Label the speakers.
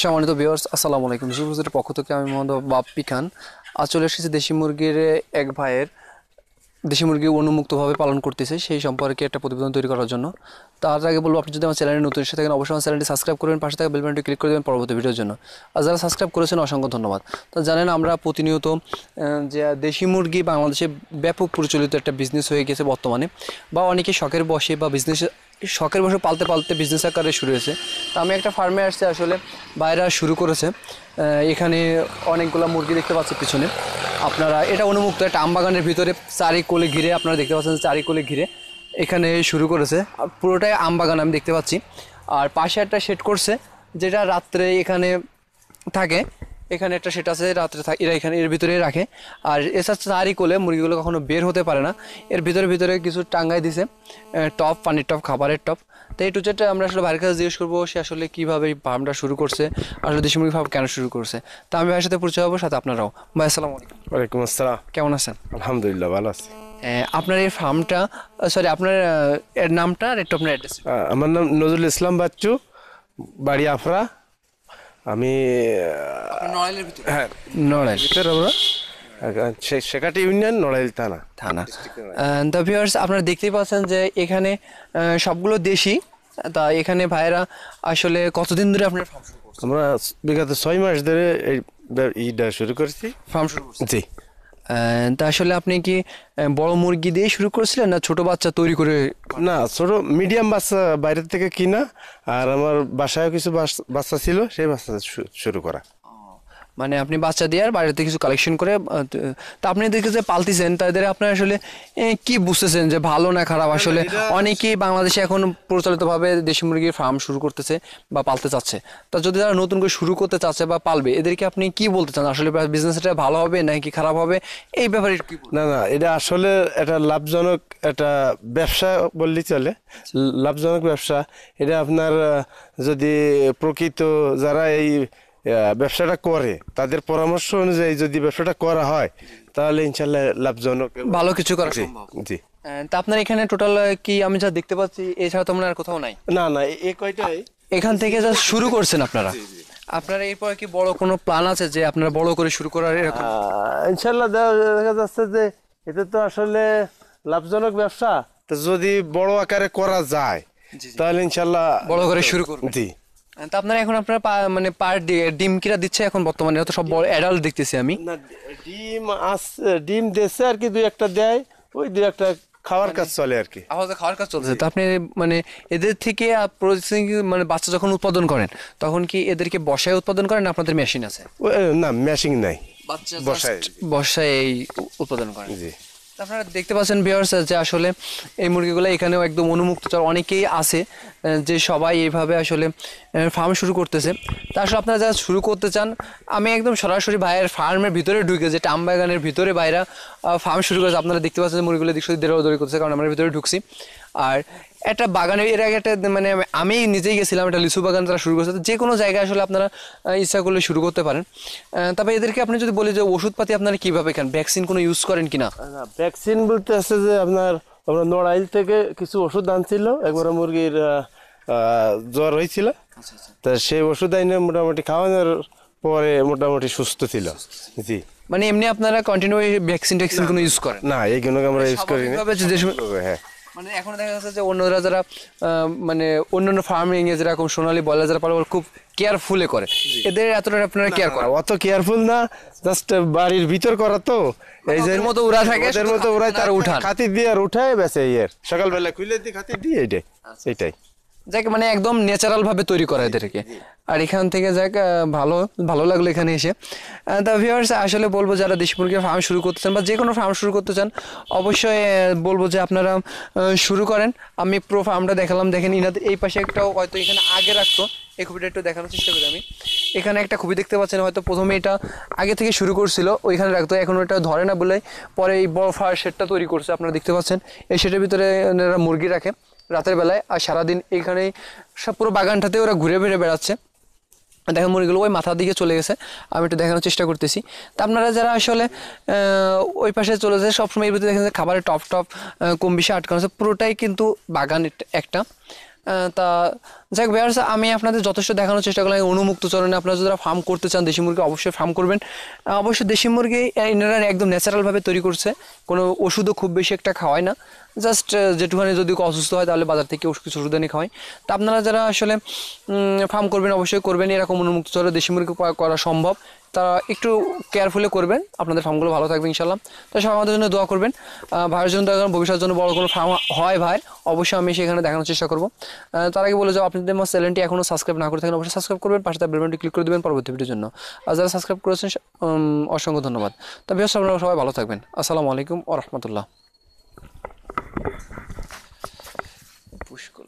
Speaker 1: সম্মানিত ভিউয়ার্স আসসালামু আলাইকুম। শিবরুজের পক্ষ থেকে আমি মোহাম্মদ বাপ্পি খান। আজ চলে এসেছি দেশি মুরগির এক ভাইয়ের, দেশি মুরগি অনুমুক্তভাবে পালন করতেছে, সেই সম্পর্কে একটা প্রতিবেদন তৈরি করার জন্য। তার আগে বলব, আপনি যদি আমার চ্যানেলে নতুন এসে থাকেন, অবশ্যই আমার চ্যানেলটি সাবস্ক্রাইব করবেন, পাশে থাকা বেলবানটি ক্লিক করে দেবেন পরবর্তী ভিডিওর জন্য। আর যারা সাবস্ক্রাইব করেছেন, অসংখ্য ধন্যবাদ। তো জানেন, আমরা প্রতিনিয়ত যে দেশি মুরগি বাংলাদেশে ব্যাপক প্রচলিত একটা বিজনেস হয়ে গেছে বর্তমানে, বা অনেকে শখের বসে বা বিজনেস শখের বসে পালতে পালতে বিজনেস আকারে শুরু হয়েছে। তো আমি একটা ফার্মে আসছি আসলে, বাইরা শুরু করেছে। এখানে অনেকগুলো মুরগি দেখতে পাচ্ছি পিছনে। আপনারা, এটা অনুমুক্ত একটা আমবাগানের ভিতরে, চারি কোলে ঘিরে, আপনারা দেখতে পাচ্ছেন চারি কোলে ঘিরে এখানে শুরু করেছে। পুরোটাই আমবাগান আমি দেখতে পাচ্ছি। আর পাশে একটা সেট করছে, যেটা রাত্রে এখানে থাকে। এখানে একটা সেট আছে রাত্রে থাকে এরা এখানে এর ভিতরেই রাখে। আর এছাড়া চারি কোলে মুরগিগুলো কখনো বের হতে পারে না। এর ভিতরে ভিতরে কিছু টাঙ্গাই দিছে টপ পানির টপ খাবারের টপ। তো এই টু যেটা আমরা আসলে ভাইয়ের কাছে জিজ্ঞেস করব সে আসলে কীভাবে এই ফার্মটা শুরু করছে আসলে দেশি মুরগি ফার্ম কেন শুরু করছে। তা আমি ভাইয়ের সাথে পরিচয় হব সাথে আপনারাও। ভাই আসসালামু আলাইকুম।
Speaker 2: ওয়ালাইকুম আসসালাম।
Speaker 1: কেমন আছেন?
Speaker 2: আলহামদুলিল্লাহ ভালো আছি।
Speaker 1: আপনার এই ফার্মটা সরি আপনার এর নামটা আর একটু আপনার অ্যাড্রেস
Speaker 2: আমার নাম নজরুল ইসলাম বাচ্চু বাড়ি আফরা। আমি হ্যাঁ
Speaker 1: নড়াইল।
Speaker 2: ভিতর আমরা শেখাটি ইউনিয়ন নড়াইল থানা।
Speaker 1: থানা। দ্য ভিউয়ার্স আপনারা দেখতেই পাচ্ছেন যে এখানে সবগুলো দেশি তা এখানে ভাইয়েরা আসলে কতদিন ধরে আপনার ফার্ম শুরু করছেন?
Speaker 2: আমরা বিগত ছয় মাস ধরে এই শুরু করেছি।
Speaker 1: ফার্ম শুরু
Speaker 2: জি।
Speaker 1: তা আসলে আপনি কি বড় মুরগি দিয়ে শুরু করেছিলেন না ছোট বাচ্চা তৈরি করে?
Speaker 2: না, ছোট মিডিয়াম বাচ্চা বাইরের থেকে কিনা, আর আমার বাসায় কিছু বাচ্চা ছিল, সেই বাচ্চা শুরু করা।
Speaker 1: মানে আপনি বাচ্চা দিয়ে আর বাইরেতে কিছু কালেকশন করে তা আপনি দেখে যে পালতেছেন তাদের আপনার আসলে কি বুঝতেছেন যে ভালো না খারাপ? আসলে অনেকেই বাংলাদেশে এখন প্রচলিতভাবে দেশি মুরগির ফার্ম শুরু করতেছে বা পালতে চাচ্ছে। তা যদি তারা নতুন করে শুরু করতে চাচ্ছে বা পালবে এদেরকে আপনি কি বলতে চান? আসলে বিজনেসটা ভালো হবে নাকি খারাপ হবে? এই ব্যাপারে কি
Speaker 2: না না এটা আসলে এটা লাভজনক একটা ব্যবসা বললেই চলে। লাভজনক ব্যবসা। এটা আপনার যদি প্রকৃত যারা এই ব্যবসাটা করে। তাদের পরামর্শ অনুযায়ী যদি ব্যবসাটা করা হয় তাহলে ইনশাল্লাহ লাভজনক
Speaker 1: ভালো কিছু করা
Speaker 2: জি
Speaker 1: সম্ভব।
Speaker 2: জি।
Speaker 1: তা আপনার এখানে টোটাল কি আমি যা দেখতে পাচ্ছি এছাড়া তো আপনার আর কোথাও নাই?
Speaker 2: না না এ- এই কয়টাই?
Speaker 1: এখান থেকে যা শুরু করছেন আপনারা? আপনার এরপর কি বড় কোনো প্ল্যান আছে যে আপনারা বড় করে শুরু করার এরকম?
Speaker 2: ইনশাল্লাহ দেখা- যাচ্ছে যে এটা তো আসলে লাভজনক ব্যবসা। তো যদি বড় আকারে করা যায় তাহলে ইনশাল্লাহ
Speaker 1: বড় করে শুরু করবেন।
Speaker 2: জি
Speaker 1: তা আপনারা এখন আপনারা পা- মানে পার ডিম কিরা দিচ্ছে এখন বর্তমানে? তো সব অ্যাডাল্ট দেখতেছি আমি।
Speaker 2: না ডিম আস ডিম দেশে আর কি দুই একটা দেয় ওই দুই একটা খাওয়ার কাজ চলে আর কি।
Speaker 1: আপাতত খাওয়ার কাজ চলছে। তো আপনি মানে এদের থেকে প্রসেসিং মানে বাচ্চা যখন উৎপাদন করেন তখন কি এদেরকে বসায় উৎপাদন করেন না আপনাদের মেশিন আছে?
Speaker 2: না মেশিন নাই।
Speaker 1: বাচ্চা
Speaker 2: বসায়।
Speaker 1: বসায় এই উৎপাদন করেন।
Speaker 2: জি।
Speaker 1: আপনারা দেখতে পাচ্ছেন ভিউয়ার্স যে আসলে এই মুরগিগুলো এখানেও একদম অনুমুক্ত চর অনেকেই আছে, যে সবাই এইভাবে আসলে ফার্ম শুরু করতেছে। তা আসলে আপনারা যারা শুরু করতে চান, আমি একদম সরাসরি ভাইয়ের ফার্মের ভিতরে ঢুকে যে টামবাগানের ভিতরে বাইরা ফার্ম শুরু করেছে, আপনারা দেখতে পাচ্ছেন মুরগিগুলো দিক দিয়ে দৌড়ি করতেছে, কারণ আমরা ভিতরে ঢুকছি। আর একটা বাগানের এর আগে একটা মানে আমি নিজেই গেছিলাম একটা লিচু বাগান তারা শুরু করছে যে কোনো জায়গায় আসলে আপনারা ইচ্ছা করলে শুরু করতে পারেন। তবে এদেরকে আপনি যদি বলি যে ওষুধপাতি আপনারা কীভাবে খান ভ্যাকসিন কোনো ইউজ করেন কি
Speaker 2: না ভ্যাকসিন বলতে আছে যে আপনার আমরা নড়াইল থেকে কিছু ওষুধ আনছিল একবার মুরগির জ্বর হয়েছিল। তা সেই ওষুধ আইনে মোটামুটি খাওয়ানোর পরে মোটামুটি সুস্থ ছিল। জি।
Speaker 1: মানে এমনি আপনারা কন্টিনিউ ভ্যাকসিন ট্যাকসিন কোনো ইউজ করেন?
Speaker 2: না এইগুলো আমরা ইউজ করি না হ্যাঁ।
Speaker 1: মানে এখন দেখা যাচ্ছে যে অন্যরা যারা মানে অন্যান্য ফার্মিং এ যেরকম সোনালি বয়লার যারা পালে ওরা খুব কেয়ারফুলে করে। এদের এতটা আপনারা কেয়ার করেন?
Speaker 2: অত কেয়ারফুল না জাস্ট বাড়ির ভিতর করা তো। এই যে
Speaker 1: মতো উড়া থাকে, এদের
Speaker 2: মতো
Speaker 1: উড়ায়
Speaker 2: তার
Speaker 1: উঠান।
Speaker 2: খাতির দিয়ে আর উঠায় বেঁচে ইয়ের সকালবেলা খুলে দিয়ে খাতির দিয়ে এটাই এটাই
Speaker 1: যাকে মানে একদম ন্যাচারাল ভাবে তৈরি করা এদেরকে। আর এখান থেকে যাক ভালো ভালো লাগল এখানে এসে। দ্য ভিউয়ার্স আসলে বলব যারা দেশি মুরগির ফার্ম শুরু করতে চান বা যে কোনো ফার্ম শুরু করতে চান অবশ্যই বলব যে আপনারা শুরু করেন। আমি প্রো ফার্মটা দেখালাম দেখেন ইনাদের এই পাশে একটাও হয়তো এখানে আগে রাখতো এই খুবিটা একটু দেখানোর চেষ্টা করি আমি। এখানে একটা খুবই দেখতে পাচ্ছেন হয়তো প্রথমে এটা আগে থেকে শুরু করছিল ওইখানে রাখতো এখন ওটা ধরে না বলে পরে এই বড় ফায়ার শেডটা তৈরি করছে আপনারা দেখতে পাচ্ছেন। এই শেডের ভিতরে এনারা মুরগি রাখে। রাতের বেলায়, আর সারাদিন এখানেই সব পুরো বাগানটাতে ওরা ঘুরে ফিরে বেড়াচ্ছে। দেখেন মুরগিগুলো ওই মাথার দিকে চলে গেছে, আমি একটু দেখানোর চেষ্টা করতেছি। তা আপনারা যারা আসলে ওই পাশে চলে যায়, সবসময় এর ভিতরে দেখেন খাবারের টপ টপ কম বেশি আটকানো আছে পুরোটাই কিন্তু বাগান একটা- তা যাক বেয়ার্স আমি আপনাদের যথেষ্ট দেখানোর চেষ্টা করলাম। অনুমুক্ত চরণে আপনারা যারা ফার্ম করতে চান, দেশি মুরগি অবশ্যই ফার্ম করবেন। অবশ্যই দেশি মুরগি এনারা একদম ন্যাচারালভাবে তৈরি করছে। কোনো ওষুধও খুব বেশি একটা খাওয়ায় না। জাস্ট যেটুখানি যদি অসুস্থ হয়, তাহলে বাজার থেকে কিছু ওষুধ এনে খাওয়াই তা আপনারা যারা আসলে ফার্ম করবেন, অবশ্যই করবেন। এরকম অনুমুক্ত চরে দেশি মুরগি করা সম্ভব। তা একটু কেয়ারফুলি করবেন, আপনাদের ফার্মগুলো ভালো থাকবে ইনশাল্লাহ। তো সব আমাদের জন্য দোয়া করবেন। ভাইয়ের জন্য করবেন, ভবিষ্যতের জন্য বড় কোনো ফার্ম হয় ভাই, অবশ্যই আমি সেখানে দেখানোর চেষ্টা করব। তার আগে বলে যাও আপনাদের আমার চ্যানেলটি এখনও সাবস্ক্রাইব না করে থাকেন, অবশ্যই সাবস্ক্রাইব করবেন, পাশে তার বেলবনটি ক্লিক করে দেবেন পরবর্তী ভিডিওর জন্য। আর যারা সাবস্ক্রাইব করেছেন অসংখ্য ধন্যবাদ। তবে আপনারা সবাই ভালো থাকবেন। আসসালামু আলাইকুম ও রহমতুল্লাহ। পুষ্কল